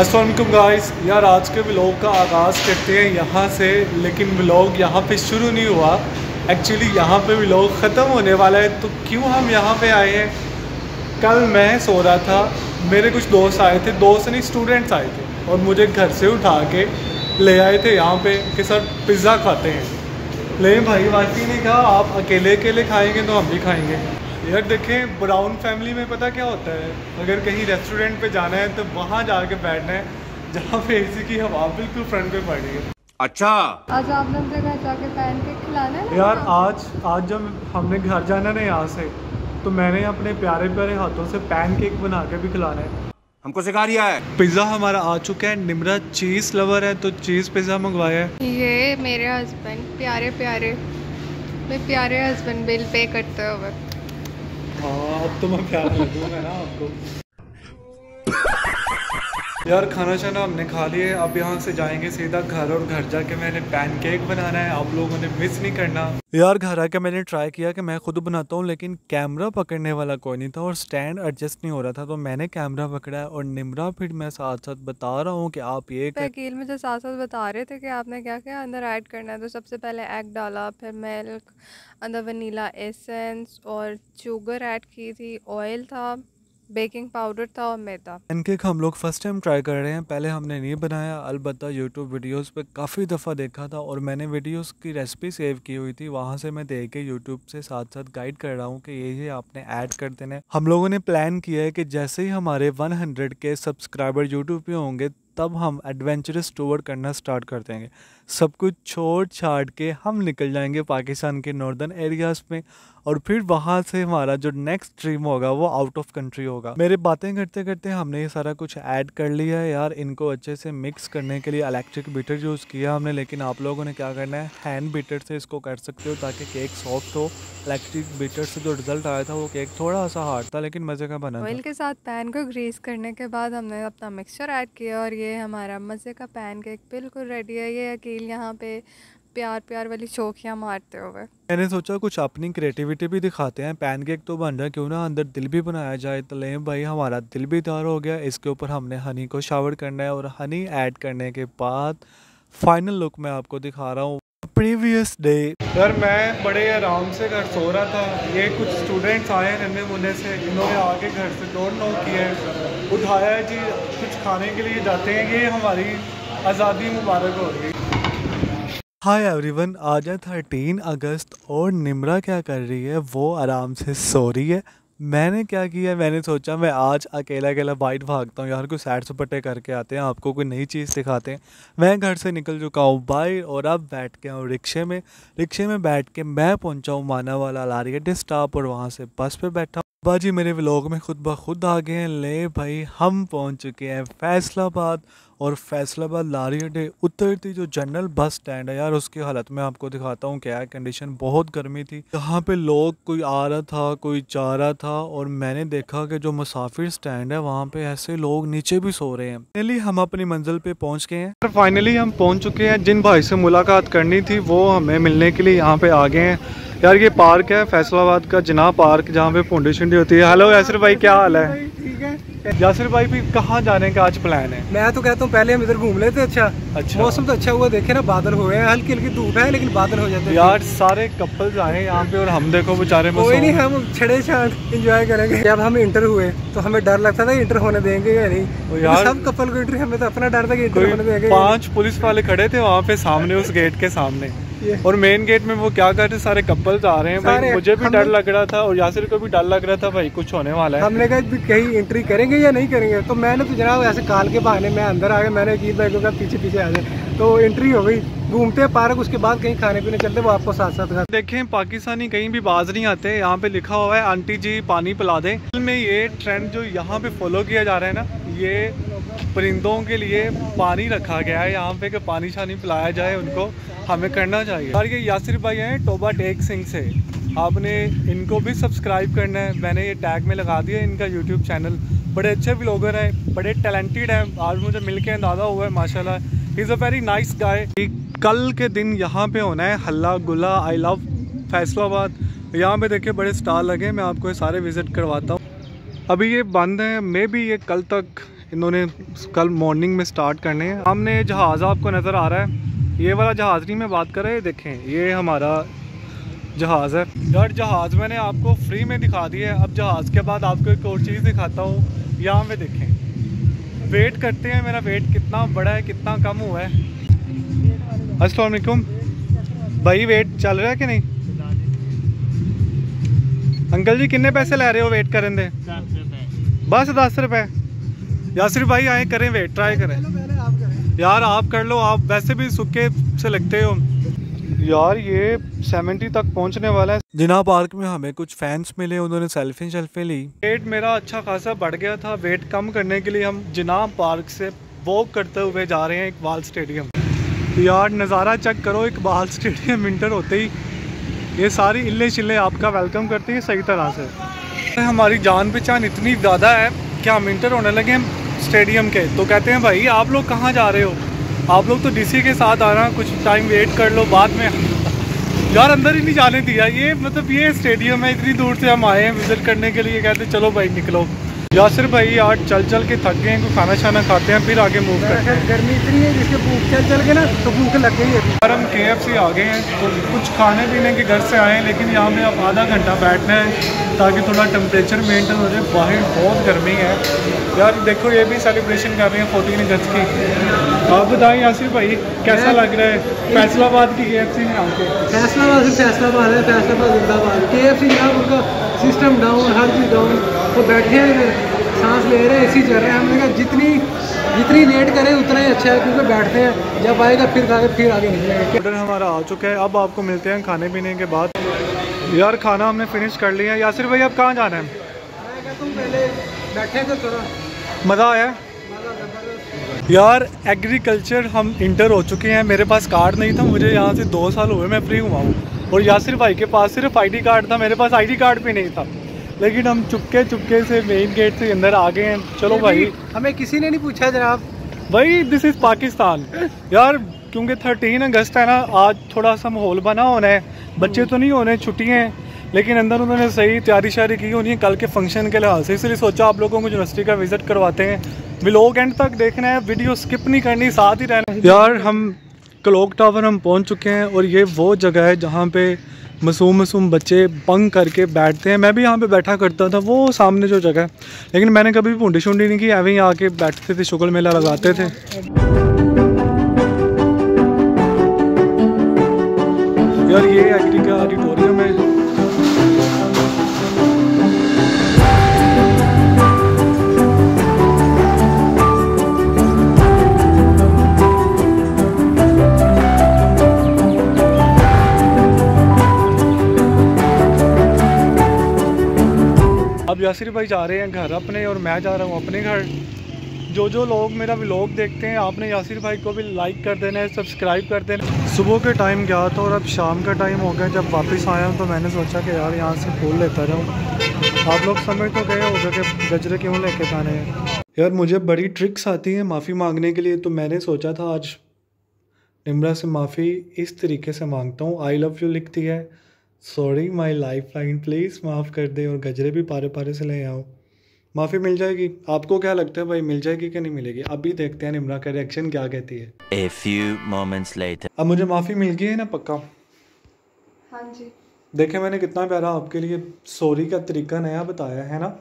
Aslam guys यार, आज के व्लॉग का आगाज़ करते हैं यहाँ से, लेकिन व्लॉग यहाँ पे शुरू नहीं हुआ। एक्चुअली यहाँ पे व्लॉग ख़त्म होने वाला है तो क्यों हम यहाँ पे आए हैं? कल मैं सो रहा था, मेरे कुछ दोस्त आए थे, दोस्त नहीं स्टूडेंट्स आए थे, और मुझे घर से उठा के ले आए थे यहाँ पे, कि सर पिज़्ज़ा खाते हैं। लेकिन भाई, वाकई ने कहा, आप अकेले अकेले खाएँगे तो हम भी खाएँगे। यार देखें ब्राउन फैमिली में पता क्या होता है? अगर कहीं रेस्टोरेंट पे जाना है तो वहाँ जाके बैठना है जहाँ पे एसी की हवा बिल्कुल फ्रंट पे पड़ रही है। अच्छा। आज आपने अपने घर जाके पैन केक खिलाना है? यार आज आज जब हमने घर जाना ना यहाँ से तो मैंने अपने प्यारे प्यारे हाथों से पैन केक बना के भी खिलाना है। हमको सिखा रिया है। पिज़्ज़ा हमारा आ चुका है निमरा चीज़ लवर है तो चीज़ पिज़्ज़ा मंगवाया है। ये मेरे हस्बैंड प्यारे प्यारे मैं प्यारे हस्बैंड बिल पे करते हुए। हाँ अब तो मैं प्यार लगूँगा ना आपको। यार खाना शाना हमने खा लिया अब यहाँ से जाएँगे सीधा घर और घर जाके मैंने पैनकेक बनाना है। आप लोगों ने मिस नहीं करना। यार घर आके मैंने ट्राई किया कि मैं खुद बनाता हूँ लेकिन कैमरा पकड़ने वाला कोई नहीं था और स्टैंड एडजस्ट नहीं हो रहा था तो मैंने कैमरा पकड़ा है और निमरा फिर मैं साथ साथ बता रहा हूँ कि आप ये. वकील मुझे साथ साथ बता रहे थे कि आपने क्या क्या? अंदर ऐड करना है। तो सबसे पहले एग डाला फिर मिल्क अंदर वनीला एसेंस और शुगर ऐड की थी ऑयल था। बेकिंग पाउडर था और मैदा। पैनकेक हम लोग फ़र्स्ट टाइम ट्राई कर रहे हैं, पहले हमने नहीं बनाया अलबत् यूट्यूब वीडियोस पे काफ़ी दफ़ा देखा था और मैंने वीडियोस की रेसिपी सेव की हुई थी, वहाँ से मैं देख के यूट्यूब से साथ साथ गाइड कर रहा हूँ कि ये ये आपने ऐड कर देना हम लोगों ने प्लान किया है कि जैसे ही हमारे वन के सब्सक्राइबर यूट्यूब पे होंगे तब हम एडवेंचरस टूर करना स्टार्ट कर देंगे। सब कुछ छोड़ छाड़ के हम निकल जाएँगे पाकिस्तान के नॉर्दर्न एरियाज़ में और फिर वहाँ से हमारा जो नेक्स्ट ड्रीम होगा वो आउट ऑफ़ कंट्री होगा। मेरे बातें करते करते हमने ये सारा कुछ ऐड कर लिया है यार। इनको अच्छे से मिक्स करने के लिए इलेक्ट्रिक बीटर यूज़ किया हमने, लेकिन आप लोगों ने क्या करना है? हैंड बीटर से इसको कर सकते हो ताकि केक सॉफ्ट हो। इलेक्ट्रिक बीटर से जो रिज़ल्ट आया था वो केक थोड़ा सा हार्ड था, लेकिन मज़े का बना ऑयल के साथ पैन को ग्रीस करने के बाद हमने अपना मिक्सचर ऐड किया और ये हमारा मज़े का पैन केक बिल्कुल रेडी है, ये अकील यहाँ पे प्यार प्यार वाली चौकियाँ मारते हुए। मैंने सोचा कुछ अपनी क्रिएटिविटी भी दिखाते हैं पैन केक तो बन रहा है, क्यों ना अंदर दिल भी बनाया जाए? तो लें भाई, हमारा दिल भी तैयार हो गया, इसके ऊपर हमने हनी को शावर करना है और हनी ऐड करने के बाद फाइनल लुक मैं आपको दिखा रहा हूँ। प्रीवियस डे सर मैं बड़े आराम से घर सो रहा था। ये कुछ स्टूडेंट्स आए नन्हे मुन्ने से इन्होंने आके घर से डोर नॉक किया है। उठाया है जी कुछ खाने के लिए जाते हैं। ये हमारी आज़ादी मुबारक हो गई हाय एवरीवन आज है थर्टीन अगस्त और निमरा क्या कर रही है? वो आराम से सो रही है। मैंने क्या किया? मैंने सोचा मैं आज अकेला अकेला बाइट भागता हूँ, यार कोई सैड सपटे करके आते हैं, आपको कोई नई चीज़ सिखाते हैं। मैं घर से निकल चुका हूँ, बाइट, और अब बैठ के हूँ रिक्शे में। रिक्शे में बैठ के मैं पहुँचा हूँ माना वाला लारी अड्डे स्टॉप और वहाँ से बस पे बैठा बाजी, मेरे व्लॉग में खुद ब खुद आ गए हैं। ले भाई, हम पहुँच चुके हैं फैसलाबाद और फैसलाबाद लारी अड्डे उतरती जो जनरल बस स्टैंड है यार, उसकी हालत में आपको दिखाता हूँ क्या कंडीशन बहुत गर्मी थी। यहाँ पे लोग कोई आ रहा था, कोई जा रहा था और मैंने देखा कि जो मुसाफिर स्टैंड है, वहाँ पे ऐसे लोग नीचे भी सो रहे हैं। फाइनली हम अपनी मंजिल पे पहुँच गए हैं। फाइनली हम पहुँच चुके हैं। जिन भाई से मुलाकात करनी थी, वो हमें मिलने के लिए यहाँ पे आ गए हैं। यार ये पार्क है फैसलाबाद का जना पार्क जहाँ पे पुंडी शुंडी होती है। हेलो यासर भाई क्या हाल है? ठीक है। यासिर भाई भी कहाँ जाने का आज प्लान है? मैं तो कहता हूँ पहले हम इधर घूम लेते अच्छा। अच्छा। मौसम तो अच्छा हुआ देखे ना बादल हुए हैं हल्की हल्की धूप है लेकिन बादल हो जाते हैं। यार सारे कपल्स आए यहाँ पे और हम देखो बेचारे कोई नहीं हम छड़े छाट इंजॉय करेंगे। जब हम इंटर हुए तो हमें डर लगता था इंटर होने देंगे या नहीं। यार- सब कपल को इंटर हमें तो अपना डर था कि इंटर होने देंगे पाँच पुलिस वाले खड़े थे वहाँ पे सामने उस गेट के सामने। और मेन गेट में वो क्या कर रहे सारे कपल्स आ रहे हैं भाई। मुझे भी डर लग रहा था और यासिर को भी डर लग रहा था भाई कुछ होने वाला है। हमने कहा कहीं एंट्री करेंगे या नहीं करेंगे? तो मैंने तो जनाब ऐसे काल के बहाने मैं अंदर आ गया मैंने अकील भाई को कहा पीछे पीछे आ जाए। तो एंट्री हो गई। घूमते पार्क उसके बाद कहीं खाने पीने चलते वो आपको साथ साथ देखें पाकिस्तानी कहीं भी बाज नहीं आते यहाँ पे लिखा हुआ है आंटी जी पानी पिला दें। में ये ट्रेंड जो यहाँ पे फॉलो किया जा रहा है ना ये परिंदों के लिए पानी रखा गया है यहाँ पे कि पानी शानी पिलाया जाए उनको। हमें करना चाहिए। और ये यासिर भाई हैं, टोबा टेक सिंह से। आपने इनको भी सब्सक्राइब करना है। मैंने ये टैग में लगा दिया इनका यूट्यूब चैनल बड़े अच्छे ब्लॉगर हैं, बड़े टैलेंटेड हैं। आज मुझे मिल के अंदाज़ा हुआ है, माशाल्लाह। Is a very nice guy कल के दिन यहाँ पे होना है, हल्ला गुला आई लव फैसलाबाद। यहाँ पे देखिए बड़े स्टाल लगे मैं आपको ये सारे विज़िट करवाता हूँ। अभी ये बंद है, मे भी ये कल तक इन्होंने कल मॉर्निंग में स्टार्ट करने हैं। हमने जहाज़ आपको नज़र आ रहा है। ये वाला जहाज़ नहीं मैं बात कर रहा है देखें ये हमारा जहाज़ है। यार जहाज़ मैंने आपको फ्री में दिखा दिया है। अब जहाज़ के बाद आपको एक और चीज़ दिखाता हूँ। यहाँ पे देखें। वेट करते हैं मेरा वेट कितना बड़ा है कितना कम हुआ है। असलकुम भाई वेट चल रहा है कि नहीं? अंकल जी कितने पैसे ले रहे हो वेट करें दे बस दस रुपए। यासिर भाई आए करें वेट ट्राई करें। यार आप कर लो आप वैसे भी सुखे से लगते हो। यार ये सेवेंटी तक पहुँचने वाला है। जिना पार्क में हमें कुछ फैंस मिले उन्होंने सेल्फी शेल्फी ली। वेट मेरा अच्छा खासा बढ़ गया था वेट कम करने के लिए हम जिना पार्क से वॉक करते हुए जा रहे हैं इकबाल स्टेडियम यार नज़ारा चेक करो इकबाल स्टेडियम विंटर होते ही ये सारी इल्ले चिल्ले आपका वेलकम करती है सही तरह से। हमारी जान पहचान इतनी ज़्यादा है कि हम इंटर होने लगे हैं। स्टेडियम के तो कहते हैं, भाई, आप लोग कहाँ जा रहे हो? आप लोग तो डीसी के साथ आ रहे हैं, कुछ टाइम वेट कर लो बाद में। यार, अंदर ही नहीं जाने दिया। ये मतलब ये स्टेडियम है, इतनी दूर से हम आए हैं विज़िट करने के लिए, कहते चलो भाई, निकलो। यासिर भाई आज चल चल के थक गए हैं कोई खाना शाना खाते हैं फिर आगे मूव करते हैं। गर्मी इतनी है जिसके भूख चल चल के ना तो भूख लग गई है। और हम के एफ़ सी आ गए हैं तो कुछ खाने पीने के घर से आए हैं लेकिन यहाँ पे अब आधा घंटा बैठना है ताकि थोड़ा टेम्परेचर मेंटेन हो जाए। बाहर बहुत गर्मी है। यार देखो ये भी सेलिब्रेशन कर रहे हैं फोर्टीन अगस्त की। आप बताएँ यासिर भाई कैसा लग रहा है? फैसलाबाद की के एफ़ सी में आके। फैसलाबाद से फैसलाबाद है फैसलाबाद जिंदाबाद। के एफ़ सी यहाँ उनका सिस्टम डाउन हर चीज़ डाउन तो बैठे हैं सांस ले रहे हैं ऐसी चल रहे हैं। हमने कहा जितनी जितनी लेट करें उतना ही अच्छा है क्योंकि बैठते हैं जब आएगा फिर खा के फिर आगे निकलेंगे। ऑर्डर हमारा आ चुका है। अब आपको मिलते हैं खाने पीने के बाद। यार खाना हमने फिनिश कर लिया है। यासिर भाई अब कहाँ जाना है? तुम पहले बैठे तो थोड़ा। मज़ा आया? यार एग्रीकल्चर हम इंटर हो चुके हैं। मेरे पास कार्ड नहीं था मुझे यहाँ से दो साल हुए मैं फ्री हुआ हूँ। और यासिर भाई के पास सिर्फ़ आईडी कार्ड था मेरे पास आईडी कार्ड भी नहीं था। लेकिन हम चुपके चुपके से मेन गेट से अंदर आ गए हैं। चलो भाई। हमें किसी ने नहीं पूछा जनाब। भाई दिस इज़ पाकिस्तान यार क्योंकि थर्टीन अगस्त है ना आज थोड़ा सा माहौल बना होना है। बच्चे तो नहीं होने छुट्टी हैं। लेकिन अंदर उन्होंने सही तैयारी शारी की होनी है। कल के फ़ंक्शन के लिहाज से इसलिए सोचा आप लोगों को यूनिवर्सिटी का विज़िट करवाते हैं। व्लॉग एंड तक देखना है वीडियो स्किप नहीं करनी साथ ही रहना यार हम क्लॉक टावर हम पहुँच चुके हैं और ये वो जगह है जहाँ पे मासूम मासूम बच्चे पंग करके बैठते हैं। मैं भी यहाँ पे बैठा करता था, वो सामने जो जगह है। लेकिन मैंने कभी भूडी शुंडी नहीं की अभी यहाँ आके बैठते थे शुक्ल मेला लगाते थे। यार ये यासिर भाई जा रहे हैं घर अपने और मैं जा रहा हूँ अपने घर। जो जो लोग मेरा व्लॉग देखते हैं, आपने यासिर भाई को भी लाइक कर देना है सब्सक्राइब कर देना सुबह के टाइम गया था और अब शाम का टाइम हो गया, जब वापस आया हूँ तो मैंने सोचा कि यार यहाँ से फूल लेता रहूँ। आप लोग समझ तो गए होगा कि गजरे क्यों लेके जाने हैं? यार मुझे बड़ी ट्रिक्स आती हैं माफ़ी मांगने के लिए तो मैंने सोचा था आज निमरा से माफ़ी इस तरीके से माँगता हूँ। आई लव यू लिखती है। Sorry my life line please माफ़ कर दे और गजरे भी पारे पारे से ले आओ। माफ़ी मिल जाएगी। आपको क्या लगता है भाई मिल जाएगी कि नहीं मिलेगी? अभी देखते हैं निमरा का रिएक्शन क्या कहती है। A few moments later. अब मुझे माफ़ी मिल गई है ना पक्का? हाँ जी। देखे मैंने कितना प्यारा आपके लिए सॉरी का तरीका नया बताया है ना?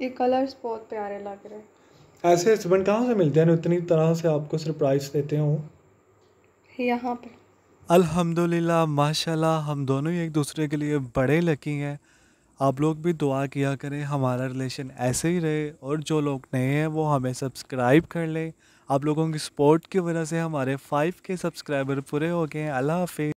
ये कलर्स बहुत प्यारे लग रहे हैं। ऐसे हस्बैंड कहाँ से मिलते हैं इतनी तरह से आपको सरप्राइज़ देते हो? यहाँ पे। अल्हम्दुलिल्लाह, माशाल्लाह, हम दोनों ही एक दूसरे के लिए बड़े लकी हैं। आप लोग भी दुआ किया करें, हमारा रिलेशन ऐसे ही रहे और जो लोग नए हैं, वो हमें सब्सक्राइब कर लें। आप लोगों की सपोर्ट की वजह से हमारे फाइव के सब्सक्राइबर पूरे हो गए हैं। अल्लाह हाफिज़।